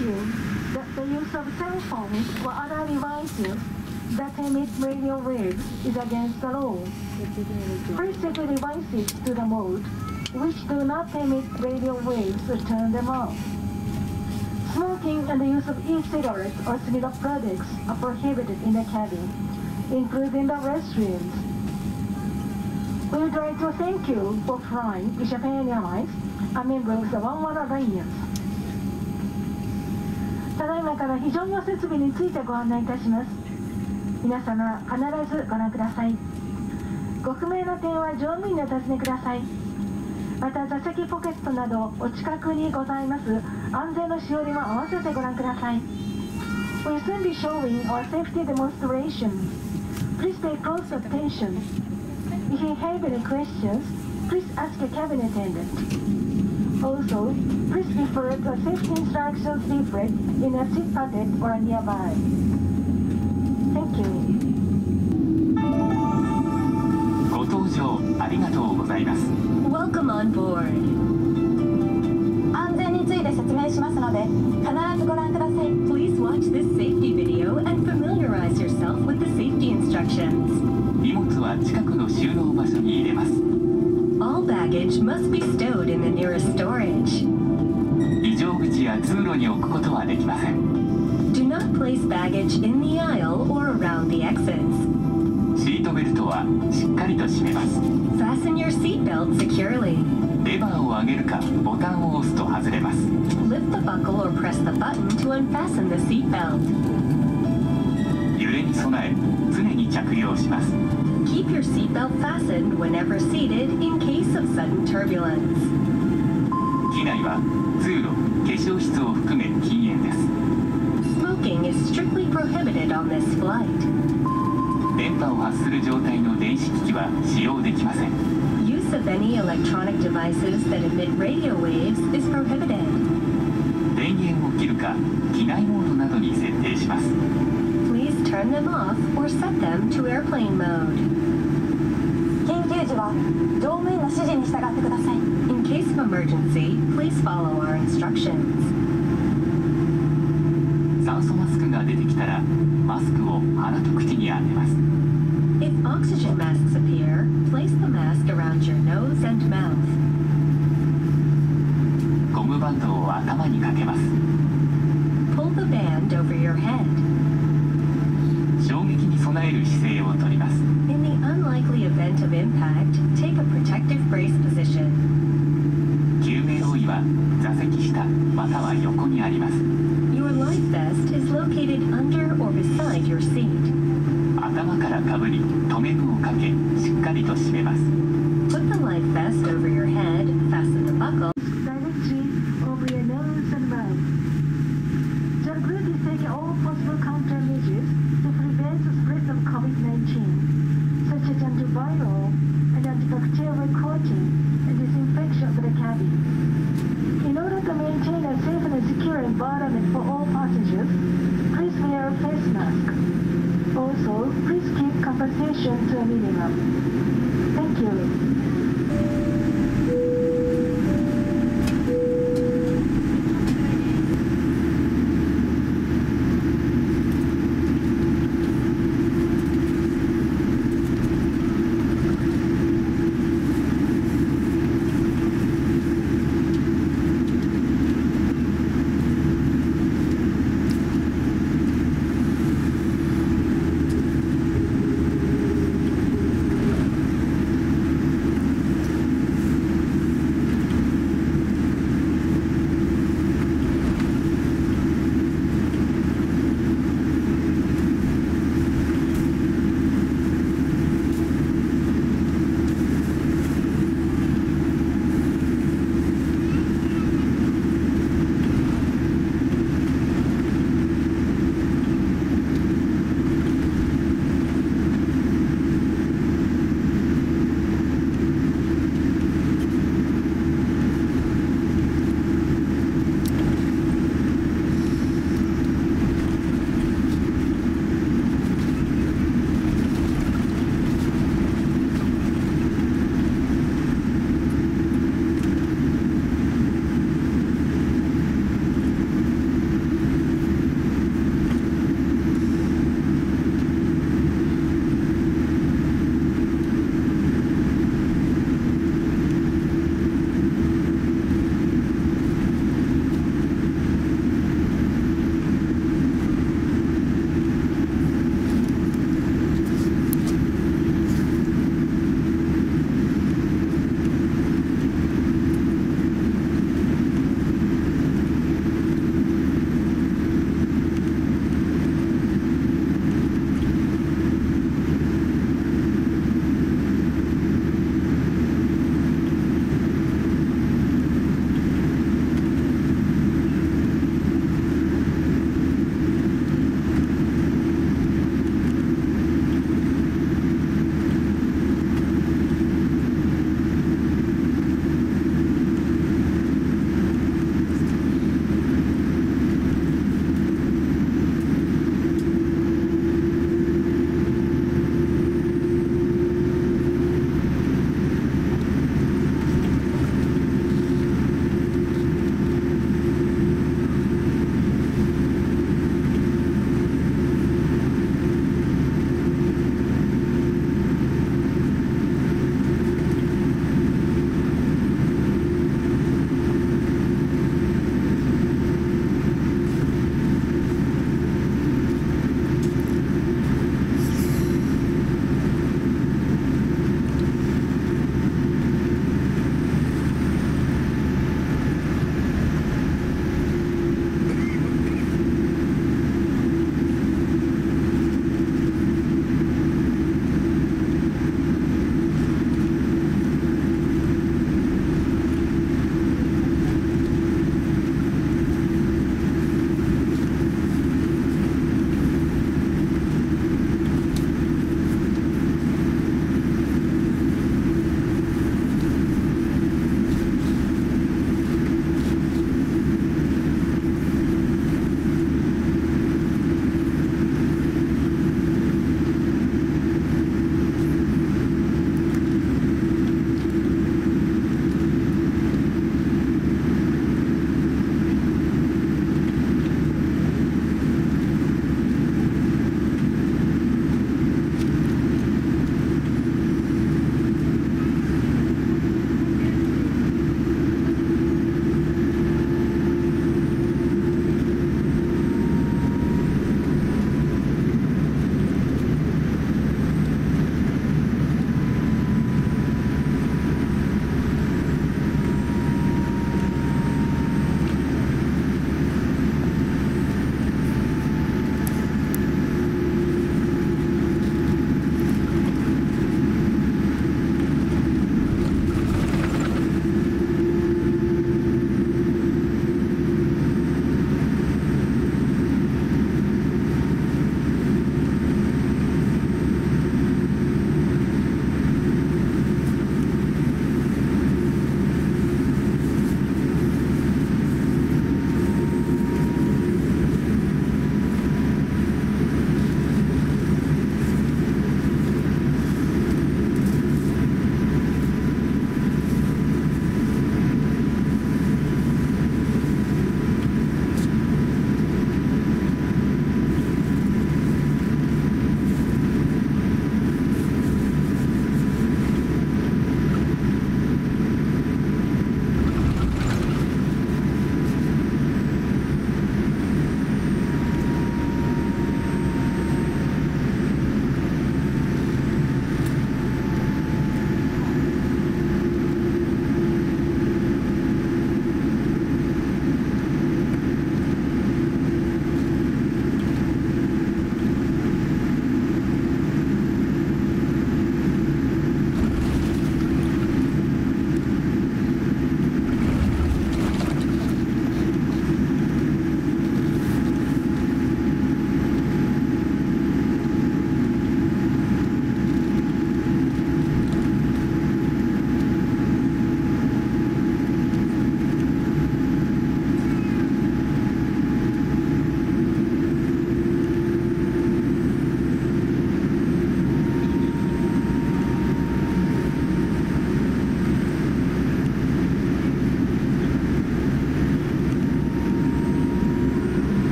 remind you that the use of cell phones or other devices that emit radio waves is against the law. The devices to the mode which do not emit radio waves to turn them off. Smoking and the use of e-cigarettes or similar products are prohibited in the cabin, including the restrooms. We would like to thank you for flying with Japan Airlines, a member of the One Alliance. ただいまから非常用設備についてご案内いたします。皆様、必ずご覧ください。ご不明な点は乗務員にお尋ねください。また座席ポケットなどお近くにございます安全のしおりも合わせてご覧ください We'll soon be showing our safety demonstration. Please pay close attention. If you have any questions, please ask a cabin attendant. Also, please refer to a safety instructions leaflet in a seat pocket or nearby. Thank you. ご搭乗ありがとうございます Welcome on board. 安全について説明しますので必ずご覧ください Please watch this safety video and familiarize yourself with the safety instructions. 荷物は近くの収納場所に入れます baggage must be stowed in the nearest storage. 異常口や通路に置くことはできません Do not place baggage in the aisle or around the exits. シートベルトはしっかりと締めます Fasten your seatbelt securely. レバーを上げるかボタンを押すと外れます Lift the buckle or press the button to unfasten the seatbelt. 揺れに備え常に着用します Keep your seatbelt fastened whenever seated in case of sudden turbulence. 機内は通路化粧室を含め禁煙です Smoking is strictly prohibited on this flight. 電波を発する状態の電子機器は使用できません Use of any electronic devices that emit radio waves is prohibited. 電源を切るか機内モードなどに設定します Please turn them off or set them to airplane mode. 時は乗務員の指示に従ってください In case of emergency, please follow our instructions. 酸素マスクが出てきたらマスクを鼻と口に当てます If oxygen masks appear, place the mask around your nose and mouth. ゴムバンドを頭にかけます Pull the band over your head. iPad, take a protective brace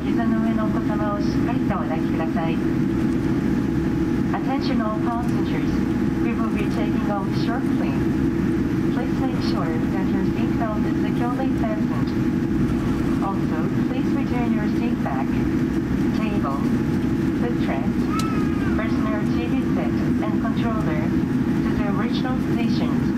膝の上のお子様をしっかりとお抱きください Attention all passengers we will be taking off shortly please make sure that your seatbelt is securely fastened also please return your seat back table footrest personal TV set and controller to the original positions